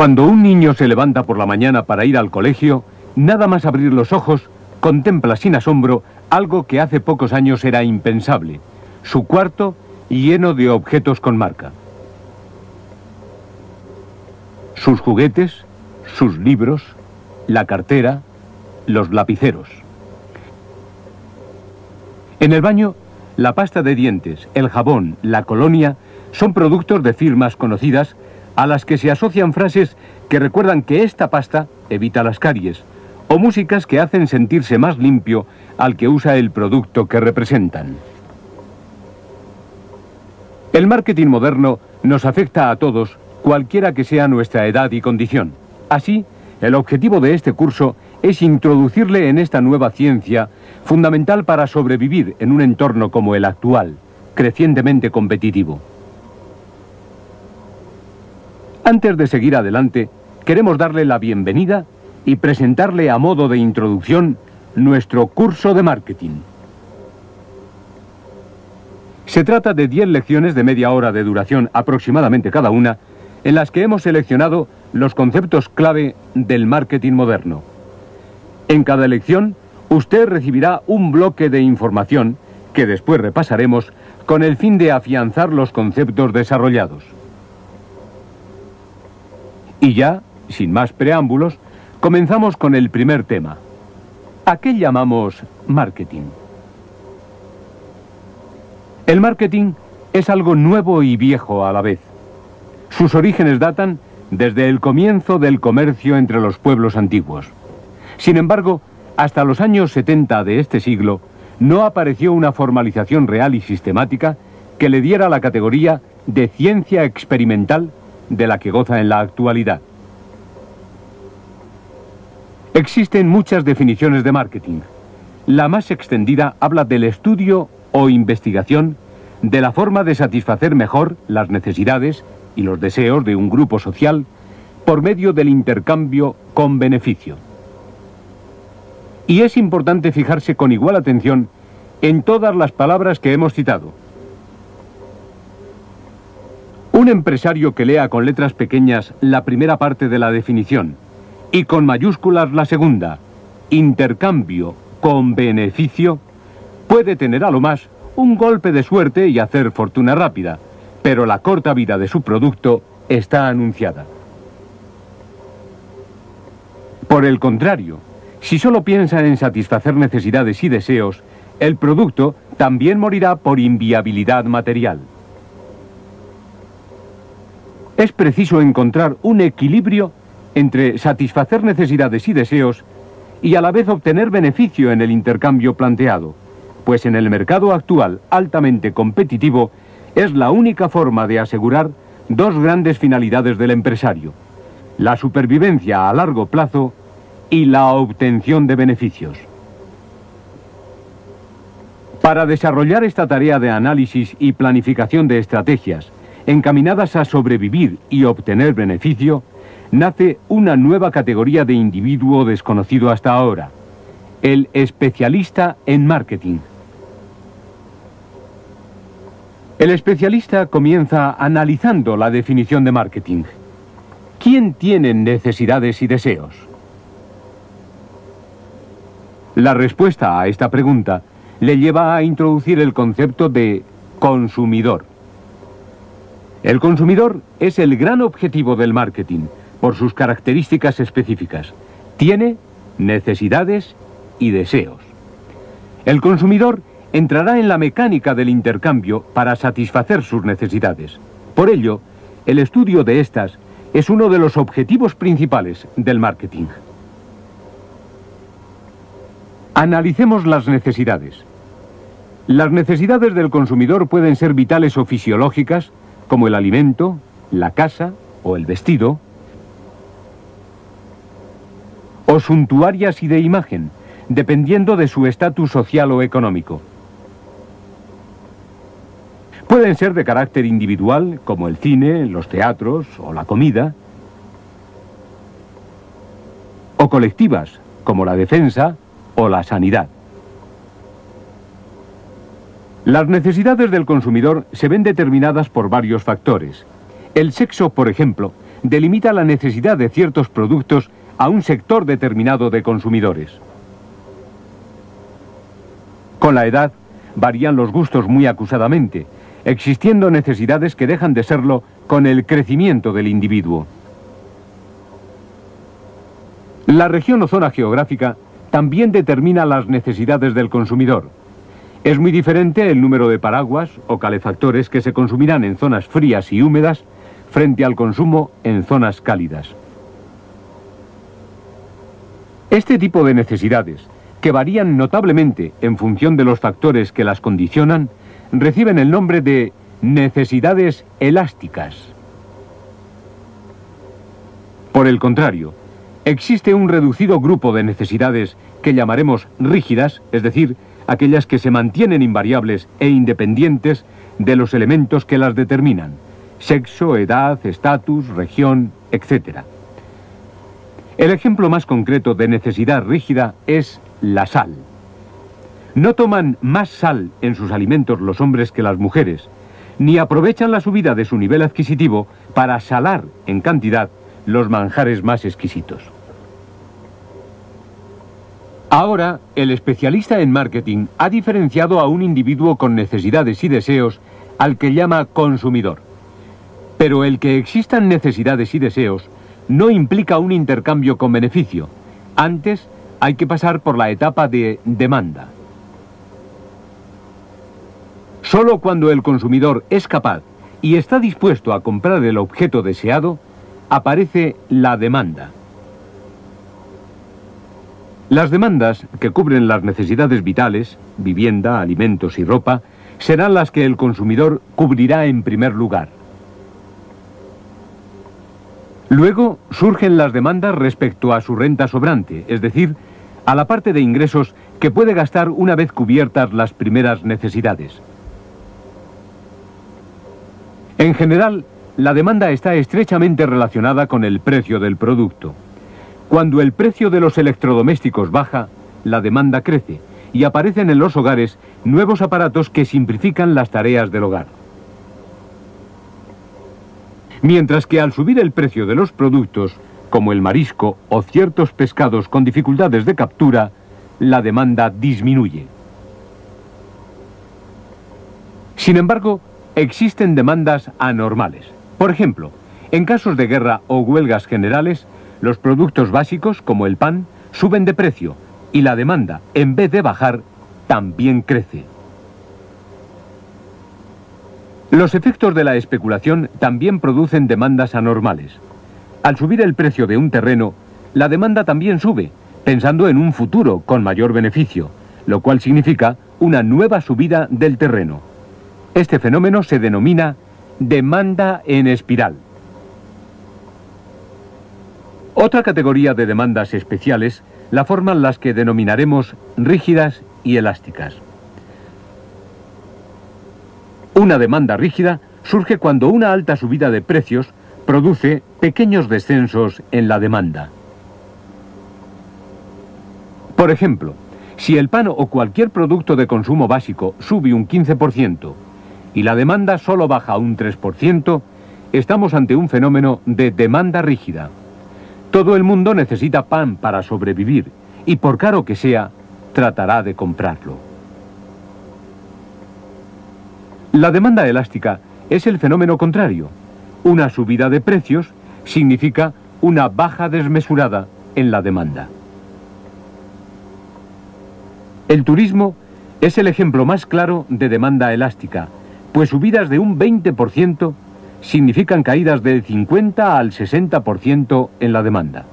Cuando un niño se levanta por la mañana para ir al colegio, nada más abrir los ojos, contempla sin asombro algo que hace pocos años era impensable, su cuarto lleno de objetos con marca. Sus juguetes, sus libros, la cartera, los lapiceros. En el baño, la pasta de dientes, el jabón, la colonia son productos de firmas conocidas a las que se asocian frases que recuerdan que esta pasta evita las caries o músicas que hacen sentirse más limpio al que usa el producto que representan. El marketing moderno nos afecta a todos, cualquiera que sea nuestra edad y condición. Así, el objetivo de este curso es introducirle en esta nueva ciencia fundamental para sobrevivir en un entorno como el actual, crecientemente competitivo. Antes de seguir adelante, queremos darle la bienvenida y presentarle a modo de introducción nuestro curso de marketing. Se trata de 10 lecciones de media hora de duración aproximadamente cada una, en las que hemos seleccionado los conceptos clave del marketing moderno. En cada lección, usted recibirá un bloque de información que después repasaremos con el fin de afianzar los conceptos desarrollados. Y ya, sin más preámbulos, comenzamos con el primer tema. ¿A qué llamamos marketing? El marketing es algo nuevo y viejo a la vez. Sus orígenes datan desde el comienzo del comercio entre los pueblos antiguos. Sin embargo, hasta los años 70 de este siglo, no apareció una formalización real y sistemática que le diera la categoría de ciencia experimental de la que goza en la actualidad. Existen muchas definiciones de marketing. La más extendida habla del estudio o investigación de la forma de satisfacer mejor las necesidades y los deseos de un grupo social por medio del intercambio con beneficio. Y es importante fijarse con igual atención en todas las palabras que hemos citado. Un empresario que lea con letras pequeñas la primera parte de la definición y con mayúsculas la segunda, intercambio con beneficio, puede tener a lo más un golpe de suerte y hacer fortuna rápida, pero la corta vida de su producto está anunciada. Por el contrario, si solo piensa en satisfacer necesidades y deseos, el producto también morirá por inviabilidad material. Es preciso encontrar un equilibrio entre satisfacer necesidades y deseos y a la vez obtener beneficio en el intercambio planteado, pues en el mercado actual altamente competitivo es la única forma de asegurar dos grandes finalidades del empresario, la supervivencia a largo plazo y la obtención de beneficios. Para desarrollar esta tarea de análisis y planificación de estrategias encaminadas a sobrevivir y obtener beneficio, nace una nueva categoría de individuo desconocido hasta ahora, el especialista en marketing. El especialista comienza analizando la definición de marketing. ¿Quién tiene necesidades y deseos? La respuesta a esta pregunta le lleva a introducir el concepto de consumidor. El consumidor es el gran objetivo del marketing por sus características específicas. Tiene necesidades y deseos. El consumidor entrará en la mecánica del intercambio para satisfacer sus necesidades. Por ello, el estudio de estas es uno de los objetivos principales del marketing. Analicemos las necesidades. Las necesidades del consumidor pueden ser vitales o fisiológicas, como el alimento, la casa o el vestido, o suntuarias y de imagen, dependiendo de su estatus social o económico. Pueden ser de carácter individual, como el cine, los teatros o la comida, o colectivas, como la defensa o la sanidad. Las necesidades del consumidor se ven determinadas por varios factores. El sexo, por ejemplo, delimita la necesidad de ciertos productos a un sector determinado de consumidores. Con la edad varían los gustos muy acusadamente, existiendo necesidades que dejan de serlo con el crecimiento del individuo. La región o zona geográfica también determina las necesidades del consumidor. Es muy diferente el número de paraguas o calefactores que se consumirán en zonas frías y húmedas frente al consumo en zonas cálidas. Este tipo de necesidades, que varían notablemente en función de los factores que las condicionan, reciben el nombre de necesidades elásticas. Por el contrario, existe un reducido grupo de necesidades que llamaremos rígidas, es decir, aquellas que se mantienen invariables e independientes de los elementos que las determinan, sexo, edad, estatus, región, etc. El ejemplo más concreto de necesidad rígida es la sal. No toman más sal en sus alimentos los hombres que las mujeres, ni aprovechan la subida de su nivel adquisitivo para salar en cantidad los manjares más exquisitos. Ahora, el especialista en marketing ha diferenciado a un individuo con necesidades y deseos al que llama consumidor. Pero el que existan necesidades y deseos no implica un intercambio con beneficio. Antes hay que pasar por la etapa de demanda. Solo cuando el consumidor es capaz y está dispuesto a comprar el objeto deseado, aparece la demanda. Las demandas que cubren las necesidades vitales, vivienda, alimentos y ropa, serán las que el consumidor cubrirá en primer lugar. Luego surgen las demandas respecto a su renta sobrante, es decir, a la parte de ingresos que puede gastar una vez cubiertas las primeras necesidades. En general, la demanda está estrechamente relacionada con el precio del producto. Cuando el precio de los electrodomésticos baja, la demanda crece y aparecen en los hogares nuevos aparatos que simplifican las tareas del hogar. Mientras que al subir el precio de los productos, como el marisco o ciertos pescados con dificultades de captura, la demanda disminuye. Sin embargo, existen demandas anormales. Por ejemplo, en casos de guerra o huelgas generales, los productos básicos, como el pan, suben de precio y la demanda, en vez de bajar, también crece. Los efectos de la especulación también producen demandas anormales. Al subir el precio de un terreno, la demanda también sube, pensando en un futuro con mayor beneficio, lo cual significa una nueva subida del terreno. Este fenómeno se denomina demanda en espiral. Otra categoría de demandas especiales la forman las que denominaremos rígidas y elásticas. Una demanda rígida surge cuando una alta subida de precios produce pequeños descensos en la demanda. Por ejemplo, si el pan o cualquier producto de consumo básico sube un 15% y la demanda solo baja un 3%, estamos ante un fenómeno de demanda rígida. Todo el mundo necesita pan para sobrevivir y por caro que sea, tratará de comprarlo. La demanda elástica es el fenómeno contrario. Una subida de precios significa una baja desmesurada en la demanda. El turismo es el ejemplo más claro de demanda elástica, pues subidas de un 20% significan caídas del 50 al 60% en la demanda.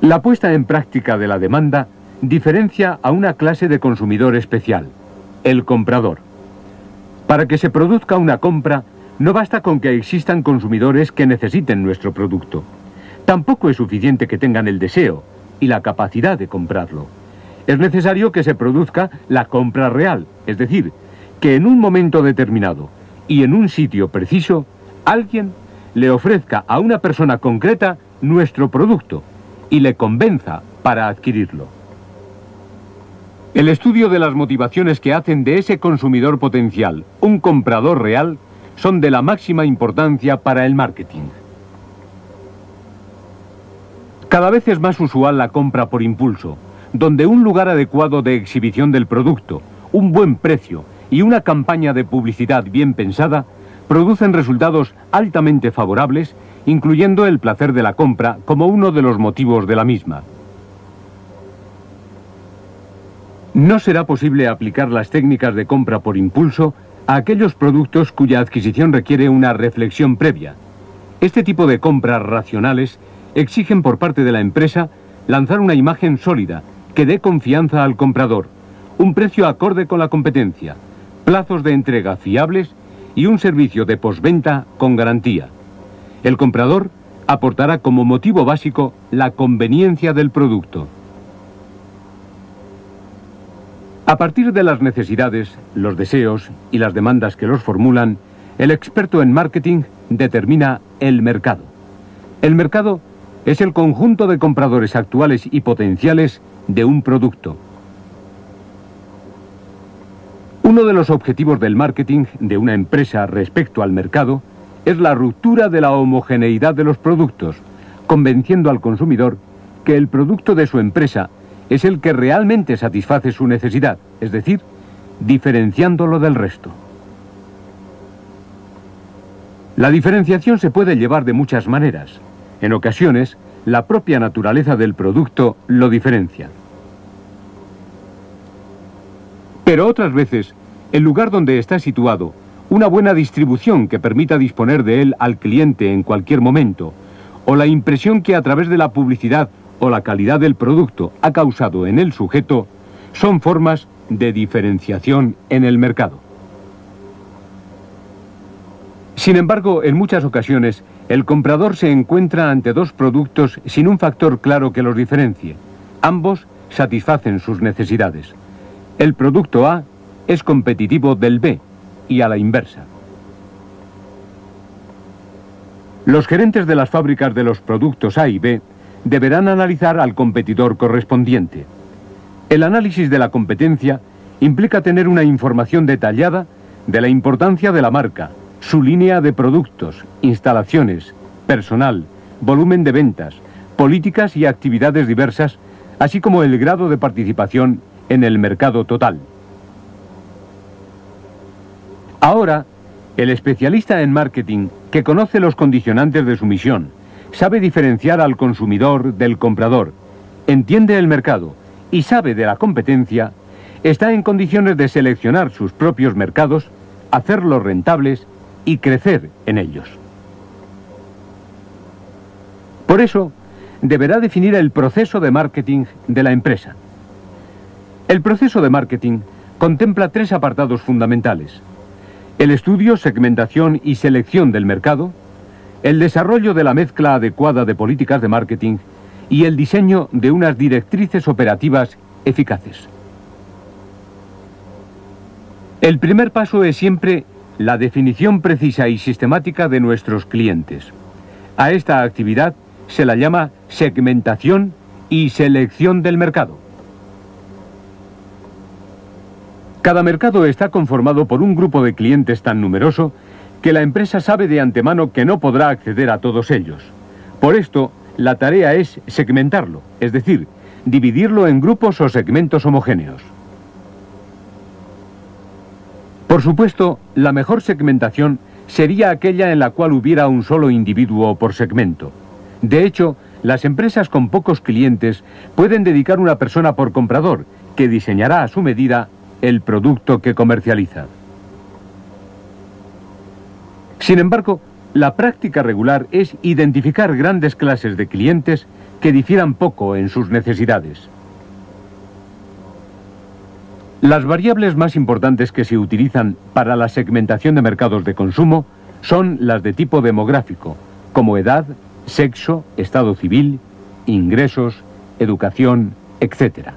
La puesta en práctica de la demanda diferencia a una clase de consumidor especial, el comprador. Para que se produzca una compra, no basta con que existan consumidores que necesiten nuestro producto. Tampoco es suficiente que tengan el deseo y la capacidad de comprarlo. Es necesario que se produzca la compra real, es decir, que en un momento determinado y en un sitio preciso, alguien le ofrezca a una persona concreta nuestro producto y le convenza para adquirirlo. El estudio de las motivaciones que hacen de ese consumidor potencial un comprador real son de la máxima importancia para el marketing. Cada vez es más usual la compra por impulso, donde un lugar adecuado de exhibición del producto, un buen precio y una campaña de publicidad bien pensada producen resultados altamente favorables, incluyendo el placer de la compra como uno de los motivos de la misma. No será posible aplicar las técnicas de compra por impulso a aquellos productos cuya adquisición requiere una reflexión previa. Este tipo de compras racionales exigen por parte de la empresa lanzar una imagen sólida que dé confianza al comprador, un precio acorde con la competencia, plazos de entrega fiables y un servicio de postventa con garantía. El comprador aportará como motivo básico la conveniencia del producto. A partir de las necesidades, los deseos y las demandas que los formulan, el experto en marketing determina el mercado. El mercado es el conjunto de compradores actuales y potenciales de un producto. Uno de los objetivos del marketing de una empresa respecto al mercado es la ruptura de la homogeneidad de los productos, convenciendo al consumidor que el producto de su empresa es el que realmente satisface su necesidad, es decir, diferenciándolo del resto. La diferenciación se puede llevar de muchas maneras. En ocasiones, la propia naturaleza del producto lo diferencia. Pero otras veces, el lugar donde está situado, una buena distribución que permita disponer de él al cliente en cualquier momento, o la impresión que a través de la publicidad o la calidad del producto ha causado en el sujeto son formas de diferenciación en el mercado. Sin embargo, en muchas ocasiones, el comprador se encuentra ante dos productos sin un factor claro que los diferencie. Ambos satisfacen sus necesidades. El producto A es competitivo del B y a la inversa. Los gerentes de las fábricas de los productos A y B deberán analizar al competidor correspondiente. El análisis de la competencia implica tener una información detallada de la importancia de la marca, su línea de productos, instalaciones, personal, volumen de ventas, políticas y actividades diversas, así como el grado de participación en el mercado total. Ahora, el especialista en marketing que conoce los condicionantes de su misión, sabe diferenciar al consumidor del comprador, entiende el mercado y sabe de la competencia, está en condiciones de seleccionar sus propios mercados, hacerlos rentables y crecer en ellos. Por eso, deberá definir el proceso de marketing de la empresa. El proceso de marketing contempla tres apartados fundamentales. El estudio, segmentación y selección del mercado, el desarrollo de la mezcla adecuada de políticas de marketing y el diseño de unas directrices operativas eficaces. El primer paso es siempre la definición precisa y sistemática de nuestros clientes. A esta actividad se la llama segmentación y selección del mercado. Cada mercado está conformado por un grupo de clientes tan numeroso que la empresa sabe de antemano que no podrá acceder a todos ellos. Por esto, la tarea es segmentarlo, es decir, dividirlo en grupos o segmentos homogéneos. Por supuesto, la mejor segmentación sería aquella en la cual hubiera un solo individuo por segmento. De hecho, las empresas con pocos clientes pueden dedicar una persona por comprador, que diseñará a su medida el producto que comercializa. Sin embargo, la práctica regular es identificar grandes clases de clientes que difieran poco en sus necesidades. Las variables más importantes que se utilizan para la segmentación de mercados de consumo son las de tipo demográfico, como edad, sexo, estado civil, ingresos, educación, etc.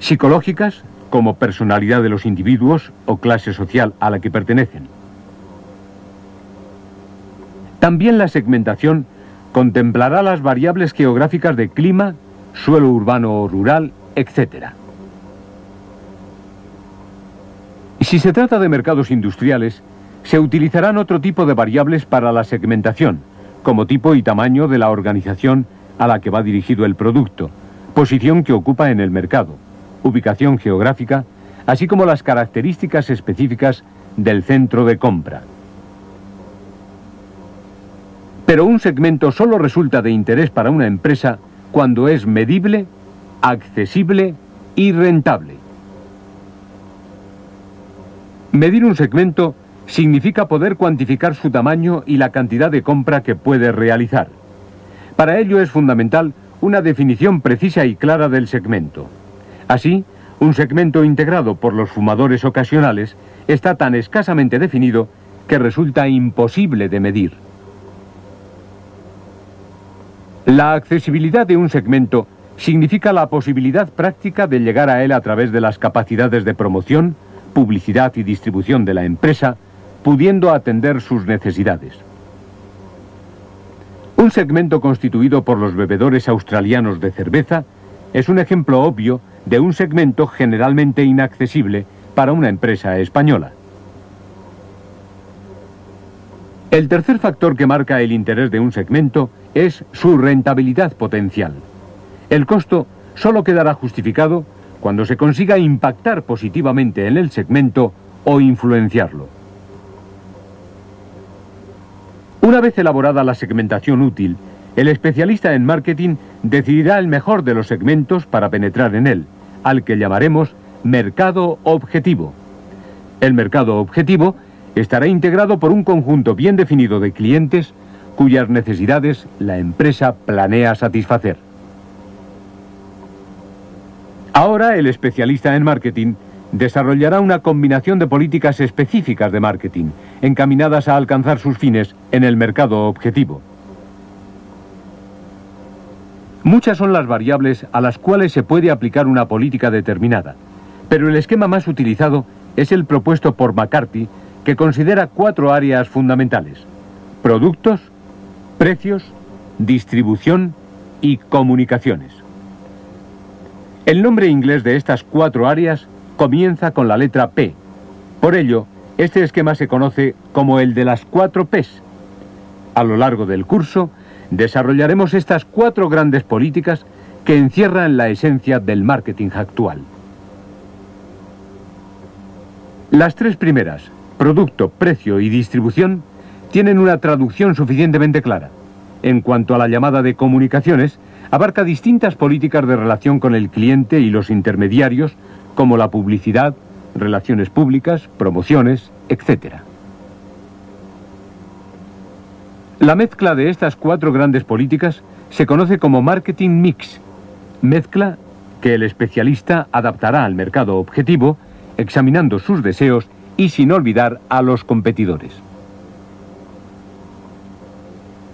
Psicológicas, como personalidad de los individuos o clase social a la que pertenecen. También la segmentación contemplará las variables geográficas de clima, suelo urbano o rural, etc. Si se trata de mercados industriales, se utilizarán otro tipo de variables para la segmentación, como tipo y tamaño de la organización a la que va dirigido el producto, posición que ocupa en el mercado, ubicación geográfica, así como las características específicas del centro de compra. Pero un segmento solo resulta de interés para una empresa cuando es medible, accesible y rentable. Medir un segmento significa poder cuantificar su tamaño y la cantidad de compra que puede realizar. Para ello es fundamental una definición precisa y clara del segmento. Así, un segmento integrado por los fumadores ocasionales está tan escasamente definido que resulta imposible de medir. La accesibilidad de un segmento significa la posibilidad práctica de llegar a él a través de las capacidades de promoción, publicidad y distribución de la empresa, pudiendo atender sus necesidades. Un segmento constituido por los bebedores australianos de cerveza es un ejemplo obvio de un segmento generalmente inaccesible para una empresa española. El tercer factor que marca el interés de un segmento es su rentabilidad potencial. El costo solo quedará justificado cuando se consiga impactar positivamente en el segmento o influenciarlo. Una vez elaborada la segmentación útil, el especialista en marketing decidirá el mejor de los segmentos para penetrar en él, al que llamaremos mercado objetivo. El mercado objetivo estará integrado por un conjunto bien definido de clientes cuyas necesidades la empresa planea satisfacer. Ahora el especialista en marketing desarrollará una combinación de políticas específicas de marketing, encaminadas a alcanzar sus fines en el mercado objetivo. Muchas son las variables a las cuales se puede aplicar una política determinada, pero el esquema más utilizado es el propuesto por McCarthy, que considera cuatro áreas fundamentales. Productos, precios, distribución y comunicaciones. El nombre inglés de estas cuatro áreas comienza con la letra P. Por ello, este esquema se conoce como el de las cuatro Ps. A lo largo del curso, desarrollaremos estas cuatro grandes políticas que encierran la esencia del marketing actual. Las tres primeras, producto, precio y distribución, tienen una traducción suficientemente clara. En cuanto a la llamada de comunicaciones, abarca distintas políticas de relación con el cliente y los intermediarios como la publicidad, relaciones públicas, promociones, etc. La mezcla de estas cuatro grandes políticas se conoce como marketing mix, mezcla que el especialista adaptará al mercado objetivo, examinando sus deseos y sin olvidar a los competidores.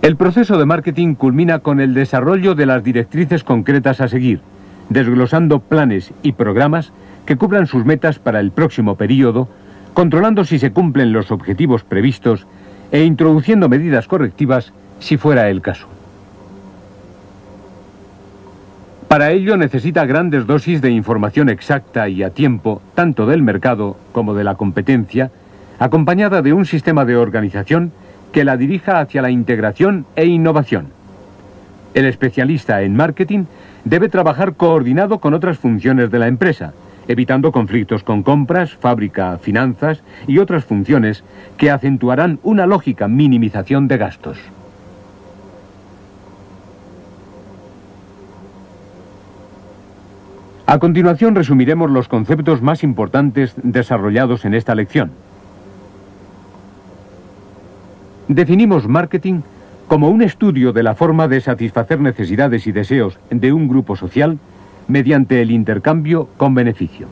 El proceso de marketing culmina con el desarrollo de las directrices concretas a seguir, desglosando planes y programas que cubran sus metas para el próximo periodo, controlando si se cumplen los objetivos previstos e introduciendo medidas correctivas si fuera el caso. Para ello necesita grandes dosis de información exacta y a tiempo, tanto del mercado como de la competencia, acompañada de un sistema de organización que la dirija hacia la integración e innovación. El especialista en marketing debe trabajar coordinado con otras funciones de la empresa, evitando conflictos con compras, fábrica, finanzas y otras funciones que acentuarán una lógica minimización de gastos. A continuación resumiremos los conceptos más importantes desarrollados en esta lección. Definimos marketing como un estudio de la forma de satisfacer necesidades y deseos de un grupo social mediante el intercambio con beneficio.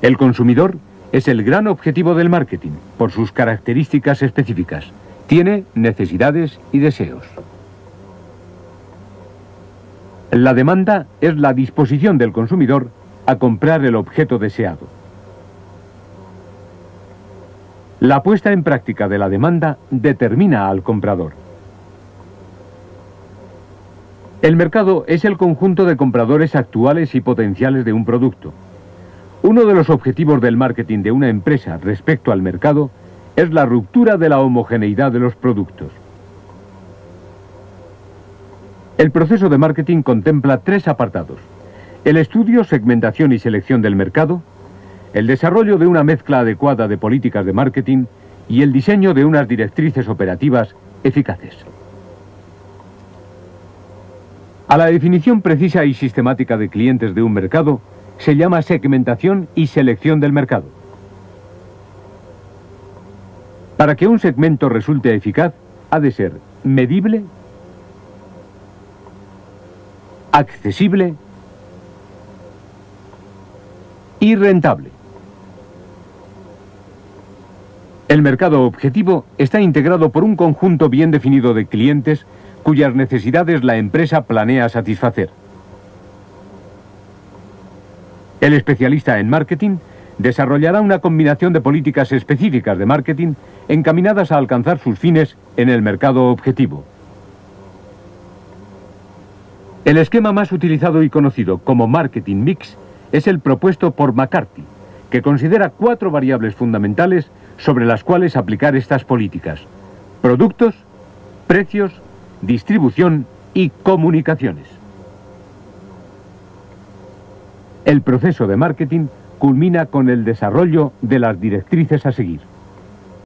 El consumidor es el gran objetivo del marketing por sus características específicas. Tiene necesidades y deseos. La demanda es la disposición del consumidor a comprar el objeto deseado. La puesta en práctica de la demanda determina al comprador. El mercado es el conjunto de compradores actuales y potenciales de un producto. Uno de los objetivos del marketing de una empresa respecto al mercado es la ruptura de la homogeneidad de los productos. El proceso de marketing contempla tres apartados. El estudio, segmentación y selección del mercado, el desarrollo de una mezcla adecuada de políticas de marketing y el diseño de unas directrices operativas eficaces. A la definición precisa y sistemática de clientes de un mercado se llama segmentación y selección del mercado. Para que un segmento resulte eficaz, ha de ser medible, accesible y rentable. El mercado objetivo está integrado por un conjunto bien definido de clientes cuyas necesidades la empresa planea satisfacer. El especialista en marketing desarrollará una combinación de políticas específicas de marketing encaminadas a alcanzar sus fines en el mercado objetivo. El esquema más utilizado y conocido como marketing mix es el propuesto por McCarthy, que considera cuatro variables fundamentales sobre las cuales aplicar estas políticas. Productos, precios, distribución y comunicaciones. El proceso de marketing culmina con el desarrollo de las directrices a seguir.